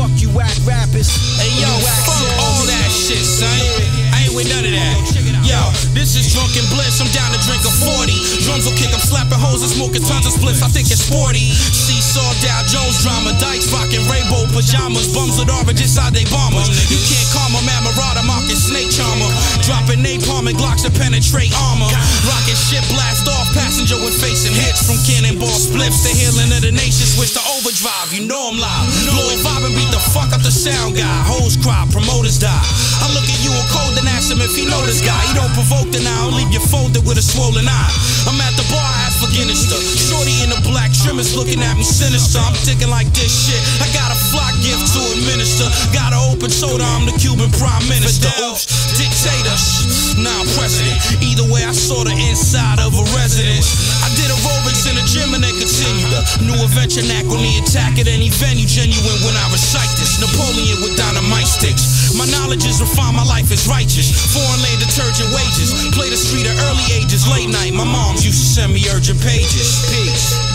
fuck you whack rappers. Hey yo, fuck all that shit, son. I ain't with none of that. Yo, this is drunken bliss. I'm down to drink a 40. Drums will kick, I'm slapping hoes and smoking tons of spliffs. I think it's sporty. Seesaw Dow Jones drama. Dykes rocking rainbow pajamas. Bums with orange inside they bombers. You can't call my man Dropping napalm and glocks to penetrate armor. Rocket ship blast off passenger with facing hits. From cannonball spliffs to healing of the nation. Switch to overdrive. You know I'm live. Blow it vibe and beat the fuck up the sound guy. Hoes cry, promoters die. I look at you and cold and ask him if he know this guy. He don't provoke then I'll leave you folded with a swollen eye. I'm at the bar, ask for Guinness. Shorty in the black trim is looking at me sinister. I'm thinking like this shit. I got a flock gift to administer. Got an open soda, I'm the Cuban prime minister. Oops, dictator, shh, now president. Either way, I saw the inside of a residence. I did aerobics in the gym and then continued. New adventure, the attack at any venue. Genuine when I recite this. Napoleon with dynamite sticks. My knowledge is refined, my life is righteous. Foreign land detergent wages. Play the street at early ages, late night. My moms used to send me urgent pages. Peace.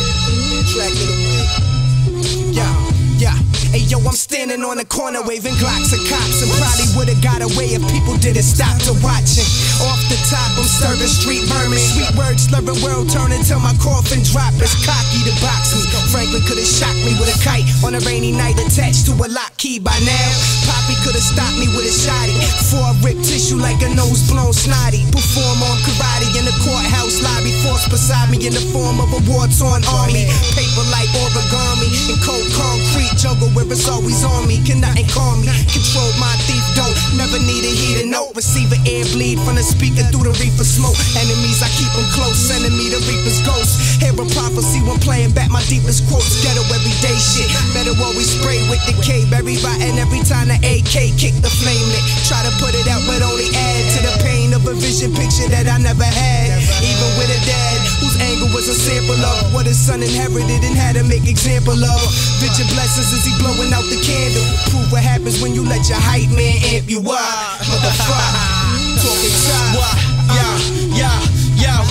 Yo, I'm standing on the corner waving Glocks at cops and probably would've got away if people didn't stop to watching. Off the top, I'm serving street vermin. Sweet words, slurring world turning till my coffin drop. It's cocky to box me. Franklin could've shocked me with a kite on a rainy night attached to a lock key by now. Poppy could've stopped me with a shotty. Before I rip tissue like a nose blown snotty. Perform on karate in the courthouse lobby. Force beside me in the form of a war torn army. Paper like origami and cold concrete jungle where it's always on me. Can nothing calm me? Control my thief don't. Never need a heater note. Receive an air bleed from the speaker through the reefer smoke. Enemies, I keep them close. Sending me the reaper's ghost. Hear a prophecy when playing back my deepest quotes. Ghetto everyday shit. Better always spray with the K. Berry rotten every time the AK kick the flame lit. Try to put it out, but only add to the pain of a vision picture that I never had. Even with a dad whose anger was a sample of what his son inherited and had to make example of. Vision blessings as he blowing out the candle. Prove what happens when you let your hype man amp you up. Motherfucker, talking top. Yeah, yeah, yeah.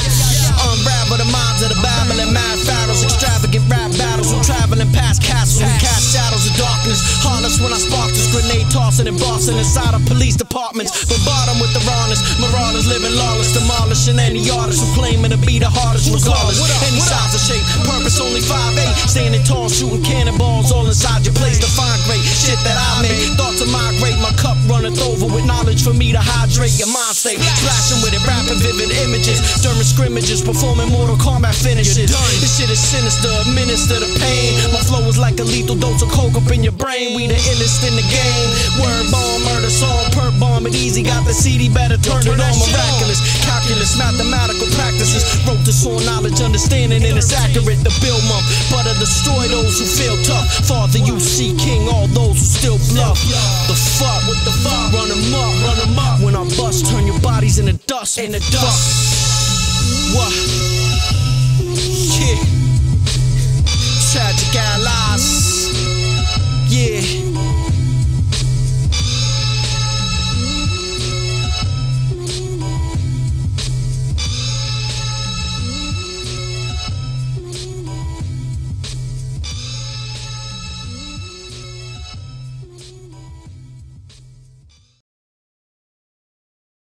Unravel the minds of the babbling mad pharaohs, extravagant rap battles. I'm traveling past castles and cast shadows of darkness. Heartless when I spark grenade tossing and bossing inside of police departments. Bombarding with the rawness. Marauders living lawless, demolishing any artist who claiming to be the hardest, regardless. Any size or shape, purpose only 5'8. Standing tall, shooting cannonballs all inside your place to for me to hydrate your mind state. Splashing with it, rapping vivid images during scrimmages, performing Mortal Kombat finishes. This shit is sinister, administer the pain. My flow is like a lethal dose of coke up in your brain. We the illest in the game. Word bomb, murder song, perp bomb it easy. Got the CD, better turn it on. Miraculous, calculus, mathematical practices. Wrote this on knowledge, understanding, and it's accurate. The bill month, but I destroy those who feel tough. Father, you see king, all those who still bluff. The fuck, what the fuck? in the dust. In the dust. What? Yeah. Tragic allies.